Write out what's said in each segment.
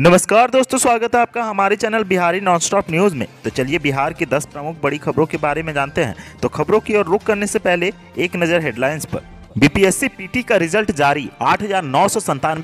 नमस्कार दोस्तों, स्वागत है आपका हमारे चैनल बिहारी नॉनस्टॉप न्यूज़ में। तो चलिए बिहार की 10 प्रमुख बड़ी खबरों के बारे में जानते हैं। तो खबरों की ओर रुख करने से पहले एक नज़र हेडलाइंस पर। बीपीएससी पीटी का रिज़ल्ट जारी, आठ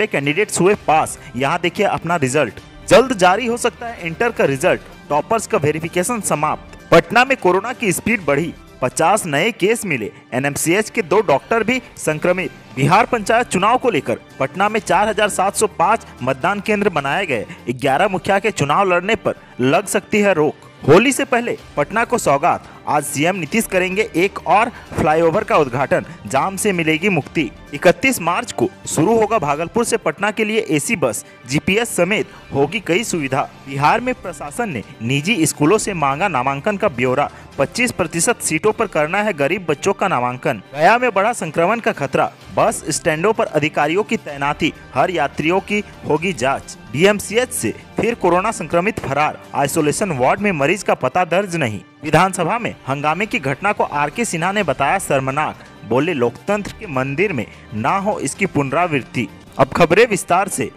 कैंडिडेट्स हुए पास। यहाँ देखिए अपना रिज़ल्ट। जल्द जारी हो सकता है इंटर का रिज़ल्ट। टॉपर्स का वेरिफिकेशन समाप्त। पटना में कोरोना की स्पीड बढ़ी। 50 नए केस मिले। एनएमसीएच के दो डॉक्टर भी संक्रमित। बिहार पंचायत चुनाव को लेकर पटना में 4,705 मतदान केंद्र बनाए गए। 11 मुखिया के चुनाव लड़ने पर लग सकती है रोक। होली से पहले पटना को सौगात। आज सीएम नीतीश करेंगे एक और फ्लाईओवर का उद्घाटन, जाम से मिलेगी मुक्ति। 31 मार्च को शुरू होगा भागलपुर से पटना के लिए एसी बस। जीपीएस समेत होगी कई सुविधा। बिहार में प्रशासन ने निजी स्कूलों से मांगा नामांकन का ब्यौरा। 25 प्रतिशत सीटों पर करना है गरीब बच्चों का नामांकन। गया में बड़ा संक्रमण का खतरा। बस स्टैंडों पर अधिकारियों की तैनाती। हर यात्रियों की होगी जाँच। डीएमसीएच से फिर कोरोना संक्रमित फरार, आइसोलेशन वार्ड में मरीज़ का पता दर्ज नहीं। विधानसभा में हंगामे की घटना को आर के सिन्हा ने बताया शर्मनाक, बोले, लोकतंत्र के मंदिर में ना हो इसकी पुनरावृत्ति। अब खबरें विस्तार से।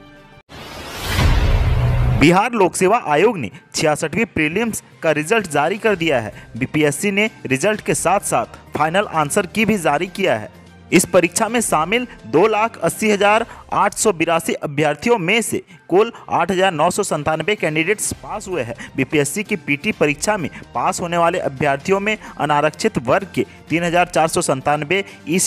बिहार लोक सेवा आयोग ने छियासठवीं प्रीलिम्स का रिज़ल्ट जारी कर दिया है। बीपीएससी ने रिज़ल्ट के साथ साथ फाइनल आंसर की भी जारी किया है। इस परीक्षा में शामिल दो लाख अस्सी हज़ार आठ सौ बिरासी अभ्यर्थियों में से कुल आठ सौ कैंडिडेट्स पास हुए हैं। बीपीएससी की पीटी परीक्षा में पास होने वाले अभ्यर्थियों में अनारक्षित वर्ग के तीन हज़ार चार सौ संतानवे ई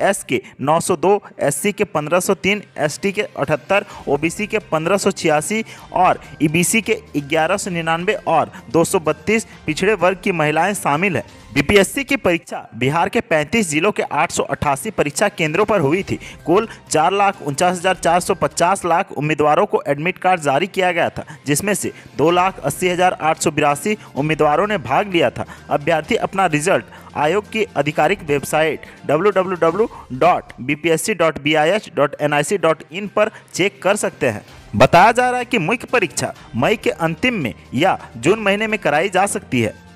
एस के 902, एससी के 1503, एसटी के 78, ओबीसी के 1586 और ईबीसी के ग्यारह और 232 पिछड़े वर्ग की महिलाएँ शामिल हैं। बीपीएससी की परीक्षा बिहार के 35 जिलों के आठ सौ अठासी परीक्षा केंद्रों पर हुई थी। कुल चार लाख उनचास हज़ार चार सौ पचास लाख उम्मीदवारों को एडमिट कार्ड जारी किया गया था, जिसमें से दो लाख अस्सी हज़ार आठ सौ बिरासी उम्मीदवारों ने भाग लिया था। अभ्यर्थी अपना रिज़ल्ट आयोग की आधिकारिक वेबसाइट www.bpsc.bih.nic.in पर चेक कर सकते हैं। बताया जा रहा है कि मुख्य परीक्षा मई के अंतिम में या जून महीने में कराई जा सकती है।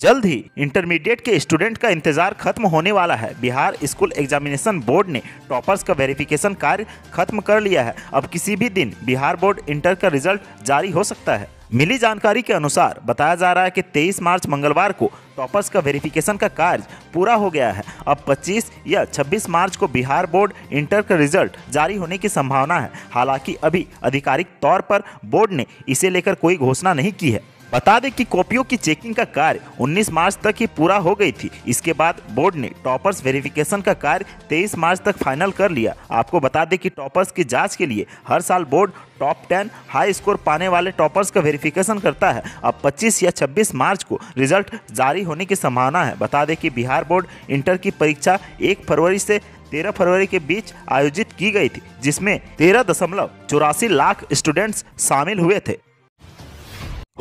जल्द ही इंटरमीडिएट के स्टूडेंट का इंतज़ार खत्म होने वाला है। बिहार स्कूल एग्जामिनेशन बोर्ड ने टॉपर्स का वेरिफिकेशन कार्य खत्म कर लिया है। अब किसी भी दिन बिहार बोर्ड इंटर का रिज़ल्ट जारी हो सकता है। मिली जानकारी के अनुसार बताया जा रहा है कि 23 मार्च मंगलवार को टॉपर्स का वेरिफिकेशन का कार्य पूरा हो गया है। अब 25 या 26 मार्च को बिहार बोर्ड इंटर का रिज़ल्ट जारी होने की संभावना है। हालाँकि अभी आधिकारिक तौर पर बोर्ड ने इसे लेकर कोई घोषणा नहीं की है। बता दें कि कॉपियों की चेकिंग का कार्य 19 मार्च तक ही पूरा हो गई थी। इसके बाद बोर्ड ने टॉपर्स वेरिफिकेशन का कार्य 23 मार्च तक फाइनल कर लिया। आपको बता दें कि टॉपर्स की जाँच के लिए हर साल बोर्ड टॉप 10 हाई स्कोर पाने वाले टॉपर्स का वेरिफिकेशन करता है। अब 25 या 26 मार्च को रिज़ल्ट जारी होने की संभावना है। बता दें कि बिहार बोर्ड इंटर की परीक्षा एक फरवरी से तेरह फरवरी के बीच आयोजित की गई थी, जिसमें तेरह दशमलव चौरासी लाख स्टूडेंट्स शामिल हुए थे।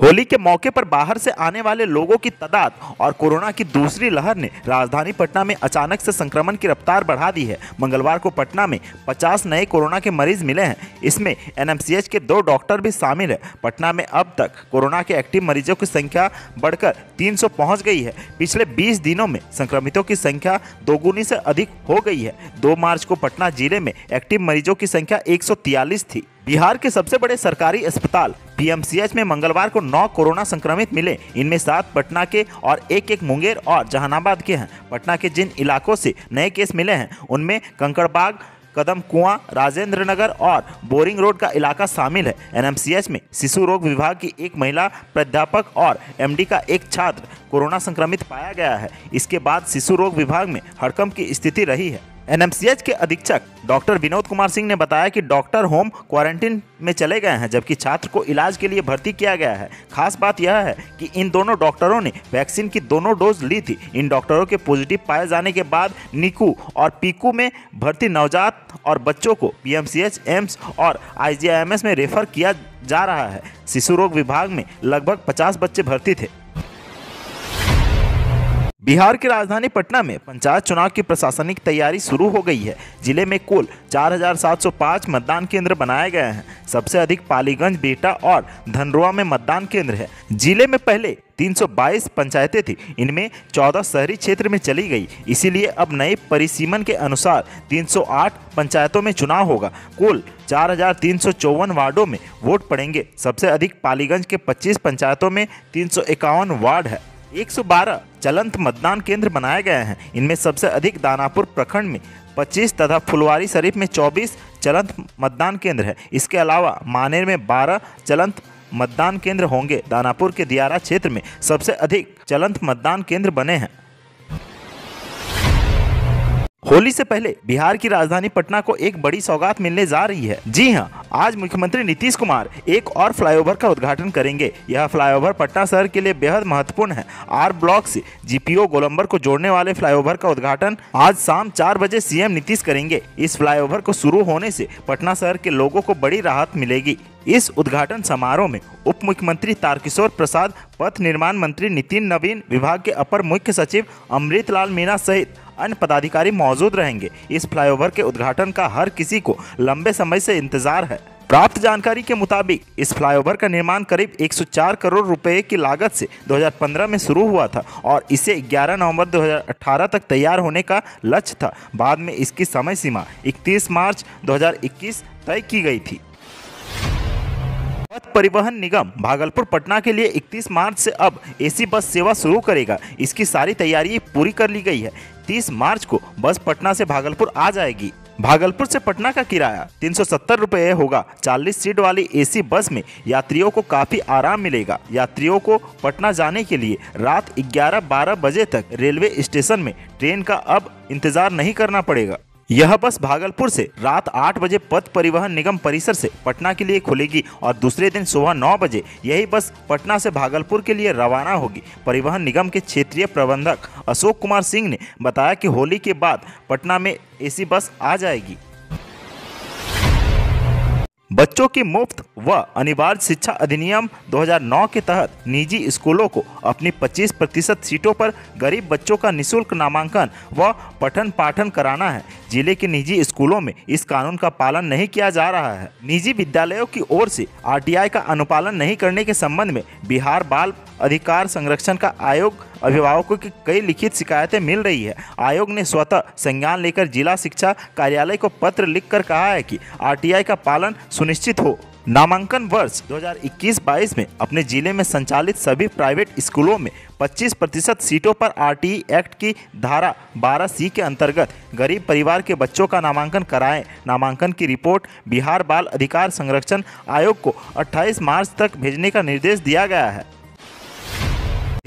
होली के मौके पर बाहर से आने वाले लोगों की तादाद और कोरोना की दूसरी लहर ने राजधानी पटना में अचानक से संक्रमण की रफ्तार बढ़ा दी है। मंगलवार को पटना में 50 नए कोरोना के मरीज़ मिले हैं। इसमें एनएमसीएच के दो डॉक्टर भी शामिल है। पटना में अब तक कोरोना के एक्टिव मरीजों की संख्या बढ़कर 300 पहुँच गई है। पिछले 20 दिनों में संक्रमितों की संख्या दोगुनी से अधिक हो गई है। दो मार्च को पटना ज़िले में एक्टिव मरीजों की संख्या एक थी। बिहार के सबसे बड़े सरकारी अस्पताल पीएमसीएच में मंगलवार को नौ कोरोना संक्रमित मिले। इनमें सात पटना के और एक एक मुंगेर और जहानाबाद के हैं। पटना के जिन इलाकों से नए केस मिले हैं, उनमें कंकड़बाग कदम कुआँ राजेंद्र नगर और बोरिंग रोड का इलाका शामिल है। एनएमसीएच में शिशु रोग विभाग की एक महिला प्राध्यापक और एमडी का एक छात्र कोरोना संक्रमित पाया गया है। इसके बाद शिशु रोग विभाग में हड़कंप की स्थिति रही है। एनएमसीएच के अधीक्षक डॉक्टर विनोद कुमार सिंह ने बताया कि डॉक्टर होम क्वारंटीन में चले गए हैं, जबकि छात्र को इलाज के लिए भर्ती किया गया है। खास बात यह है कि इन दोनों डॉक्टरों ने वैक्सीन की दोनों डोज ली थी। इन डॉक्टरों के पॉजिटिव पाए जाने के बाद निकू और पीकू में भर्ती नवजात और बच्चों को पीएमसीएच, एम्स और आईजीआईएमएस में रेफर किया जा रहा है। शिशु रोग विभाग में लगभग पचास बच्चे भर्ती थे। बिहार की राजधानी पटना में पंचायत चुनाव की प्रशासनिक तैयारी शुरू हो गई है। ज़िले में कुल 4,705 मतदान केंद्र बनाए गए हैं। सबसे अधिक पालीगंज बेटा और धनरुआ में मतदान केंद्र है। ज़िले में पहले 322 पंचायतें थी। इनमें 14 शहरी क्षेत्र में चली गई। इसीलिए अब नए परिसीमन के अनुसार 308 पंचायतों में चुनाव होगा। कुल चार वार्डों में वोट पड़ेंगे। सबसे अधिक पालीगंज के 25 पंचायतों में तीन सौ इक्यावन वार्ड है। 112 चलंत मतदान केंद्र बनाए गए हैं। इनमें सबसे अधिक दानापुर प्रखंड में 25 तथा फुलवारी शरीफ में 24 चलंत मतदान केंद्र है। इसके अलावा मानेर में 12 चलंत मतदान केंद्र होंगे। दानापुर के दियारा क्षेत्र में सबसे अधिक चलंत मतदान केंद्र बने हैं। होली से पहले बिहार की राजधानी पटना को एक बड़ी सौगात मिलने जा रही है। जी हाँ, आज मुख्यमंत्री नीतीश कुमार एक और फ्लाईओवर का उद्घाटन करेंगे। यह फ्लाईओवर पटना शहर के लिए बेहद महत्वपूर्ण है। आर ब्लॉक से जीपीओ गोलंबर को जोड़ने वाले फ्लाईओवर का उद्घाटन आज शाम चार बजे सीएम नीतीश करेंगे। इस फ्लाईओवर को शुरू होने से पटना शहर के लोगों को बड़ी राहत मिलेगी। इस उद्घाटन समारोह में उप मुख्यमंत्री तारकिशोर प्रसाद, पथ निर्माण मंत्री नितिन नवीन, विभाग के अपर मुख्य सचिव अमृत लाल मीणा सहित अन्य पदाधिकारी मौजूद रहेंगे। इस फ्लाईओवर के उद्घाटन का हर किसी को लंबे समय से इंतज़ार है। प्राप्त जानकारी के मुताबिक, इस फ्लाईओवर का निर्माण करीब 104 करोड़ रुपए की लागत से 2015 में शुरू हुआ था और इसे 11 नवंबर 2018 तक तैयार होने का लक्ष्य था। बाद में इसकी समय सीमा 31 मार्च 2021 तय की गई थी। पथ परिवहन निगम भागलपुर, पटना के लिए 31 मार्च से अब एसी बस सेवा शुरू करेगा। इसकी सारी तैयारी पूरी कर ली गई है। 30 मार्च को बस पटना से भागलपुर आ जाएगी। भागलपुर से पटना का किराया तीन सौ होगा। 40 सीट वाली एसी बस में यात्रियों को काफ़ी आराम मिलेगा। यात्रियों को पटना जाने के लिए रात 11-12 बजे तक रेलवे स्टेशन में ट्रेन का अब इंतज़ार नहीं करना पड़ेगा। यह बस भागलपुर से रात आठ बजे पथ परिवहन निगम परिसर से पटना के लिए खुलेगी और दूसरे दिन सुबह नौ बजे यही बस पटना से भागलपुर के लिए रवाना होगी। परिवहन निगम के क्षेत्रीय प्रबंधक अशोक कुमार सिंह ने बताया कि होली के बाद पटना में एसी बस आ जाएगी। बच्चों की मुफ़्त व अनिवार्य शिक्षा अधिनियम 2009 के तहत निजी स्कूलों को अपनी 25 प्रतिशत सीटों पर गरीब बच्चों का निशुल्क नामांकन व पठन पाठन कराना है। ज़िले के निजी स्कूलों में इस कानून का पालन नहीं किया जा रहा है। निजी विद्यालयों की ओर से आरटीआई का अनुपालन नहीं करने के संबंध में बिहार बाल अधिकार संरक्षण का आयोग अभिभावकों की कई लिखित शिकायतें मिल रही है। आयोग ने स्वतः संज्ञान लेकर जिला शिक्षा कार्यालय को पत्र लिखकर कहा है कि आरटीआई का पालन सुनिश्चित हो। नामांकन वर्ष 2021-22 में अपने ज़िले में संचालित सभी प्राइवेट स्कूलों में 25 प्रतिशत सीटों पर आरटीई एक्ट की धारा 12 सी के अंतर्गत गरीब परिवार के बच्चों का नामांकन कराएँ। नामांकन की रिपोर्ट बिहार बाल अधिकार संरक्षण आयोग को 28 मार्च तक भेजने का निर्देश दिया गया है।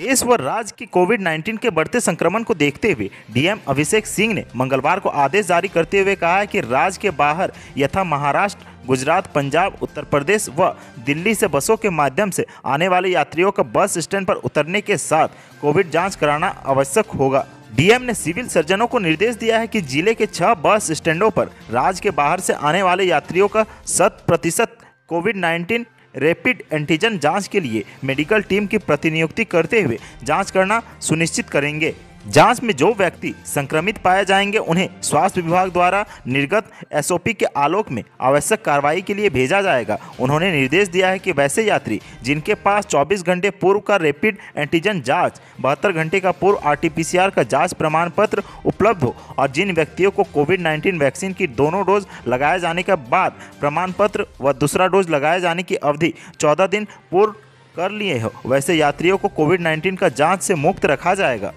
देश व राज्य की कोविड 19 के बढ़ते संक्रमण को देखते हुए डीएम अभिषेक सिंह ने मंगलवार को आदेश जारी करते हुए कहा है कि राज्य के बाहर यथा महाराष्ट्र, गुजरात, पंजाब, उत्तर प्रदेश व दिल्ली से बसों के माध्यम से आने वाले यात्रियों का बस स्टैंड पर उतरने के साथ कोविड जाँच कराना आवश्यक होगा। डीएम ने सिविल सर्जनों को निर्देश दिया है कि ज़िले के छह बस स्टैंडों पर राज्य के बाहर से आने वाले यात्रियों का शत प्रतिशत कोविड 19 रैपिड एंटीजन जाँच के लिए मेडिकल टीम की प्रतिनियुक्ति करते हुए जाँच करना सुनिश्चित करेंगे। जाँच में जो व्यक्ति संक्रमित पाए जाएँगे, उन्हें स्वास्थ्य विभाग द्वारा निर्गत एसओपी के आलोक में आवश्यक कार्रवाई के लिए भेजा जाएगा। उन्होंने निर्देश दिया है कि वैसे यात्री, जिनके पास 24 घंटे पूर्व का रैपिड एंटीजन जाँच, बहत्तर घंटे का पूर्व आरटीपीसीआर का जाँच प्रमाण पत्र उपलब्ध हो और जिन व्यक्तियों को कोविड नाइन्टीन वैक्सीन की दोनों डोज लगाए जाने के बाद प्रमाण पत्र व दूसरा डोज लगाए जाने की अवधि चौदह दिन पूर्व कर लिए हो, वैसे यात्रियों को कोविड 19 का जाँच से मुक्त रखा जाएगा।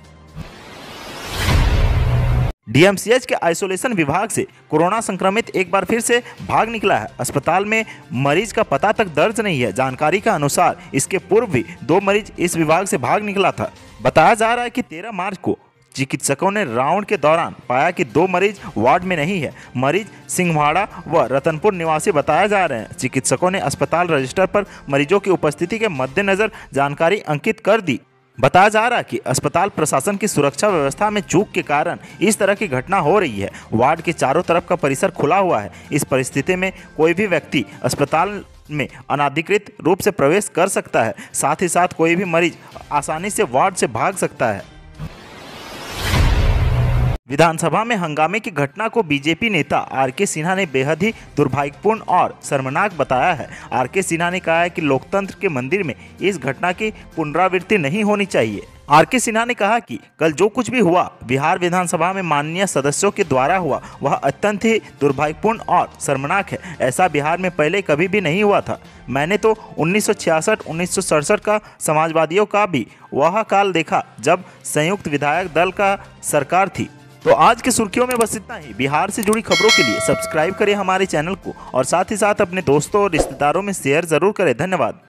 डीएमसीएच के आइसोलेशन विभाग से कोरोना संक्रमित एक बार फिर से भाग निकला है। अस्पताल में मरीज़ का पता तक दर्ज नहीं है। जानकारी के अनुसार इसके पूर्व भी दो मरीज़ इस विभाग से भाग निकला था। बताया जा रहा है कि 13 मार्च को चिकित्सकों ने राउंड के दौरान पाया कि दो मरीज़ वार्ड में नहीं है। मरीज़ सिंहवाड़ा व रतनपुर निवासी बताया जा रहे हैं। चिकित्सकों ने अस्पताल रजिस्टर पर मरीजों की उपस्थिति के मद्देनजर जानकारी अंकित कर दी। बताया जा रहा है कि अस्पताल प्रशासन की सुरक्षा व्यवस्था में चूक के कारण इस तरह की घटना हो रही है। वार्ड के चारों तरफ़ का परिसर खुला हुआ है। इस परिस्थिति में कोई भी व्यक्ति अस्पताल में अनाधिकृत रूप से प्रवेश कर सकता है। साथ ही साथ कोई भी मरीज़ आसानी से वार्ड से भाग सकता है। विधानसभा में हंगामे की घटना को बीजेपी नेता आर के सिन्हा ने बेहद ही दुर्भाग्यपूर्ण और शर्मनाक बताया है। आर के सिन्हा ने कहा है कि लोकतंत्र के मंदिर में इस घटना की पुनरावृत्ति नहीं होनी चाहिए। आर के सिन्हा ने कहा कि कल जो कुछ भी हुआ, बिहार विधानसभा में माननीय सदस्यों के द्वारा हुआ, वह अत्यंत ही दुर्भाग्यपूर्ण और शर्मनाक है। ऐसा बिहार में पहले कभी भी नहीं हुआ था। मैंने तो 1966 1967 का समाजवादियों का भी वह काल देखा, जब संयुक्त विधायक दल का सरकार थी। तो आज की सुर्खियों में बस इतना ही। बिहार से जुड़ी खबरों के लिए सब्सक्राइब करें हमारे चैनल को और साथ ही साथ अपने दोस्तों और रिश्तेदारों में शेयर ज़रूर करें। धन्यवाद।